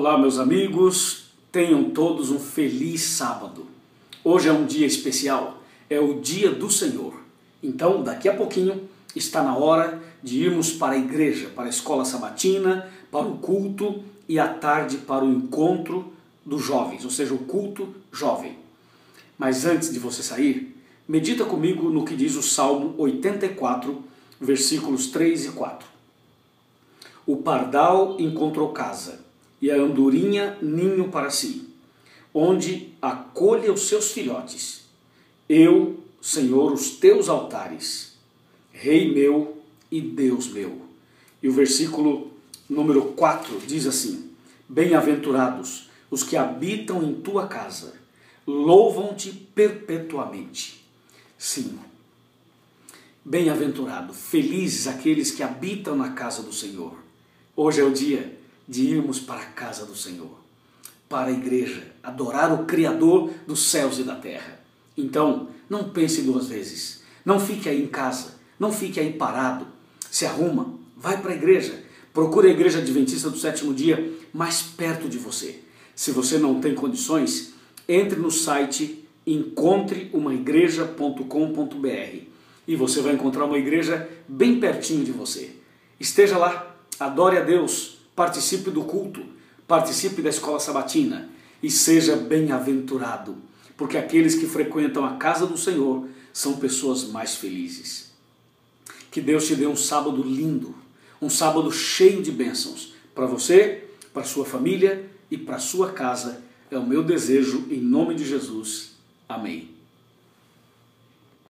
Olá, meus amigos, tenham todos um feliz sábado. Hoje é um dia especial, é o dia do Senhor. Então, daqui a pouquinho, está na hora de irmos para a igreja, para a escola sabatina, para o culto e à tarde para o encontro dos jovens, ou seja, o culto jovem. Mas antes de você sair, medita comigo no que diz o Salmo 84, versículos 3 e 4. O pardal encontrou casa e a andorinha ninho para si, onde acolha os seus filhotes. Eu, Senhor, os teus altares, Rei meu e Deus meu. E o versículo número 4 diz assim: Bem-aventurados os que habitam em tua casa, louvam-te perpetuamente. Sim. Bem-aventurado, felizes aqueles que habitam na casa do Senhor. Hoje é o dia de irmos para a casa do Senhor, para a igreja, adorar o Criador dos céus e da terra. Então, não pense duas vezes. Não fique aí em casa, não fique aí parado. Se arruma, vai para a igreja. Procure a igreja adventista do sétimo dia mais perto de você. Se você não tem condições, entre no site encontreumaigreja.com.br e você vai encontrar uma igreja bem pertinho de você. Esteja lá, adore a Deus, participe do culto, participe da escola sabatina e seja bem-aventurado, porque aqueles que frequentam a casa do Senhor são pessoas mais felizes. Que Deus te dê um sábado lindo, um sábado cheio de bênçãos para você, para sua família e para sua casa. É o meu desejo em nome de Jesus. Amém.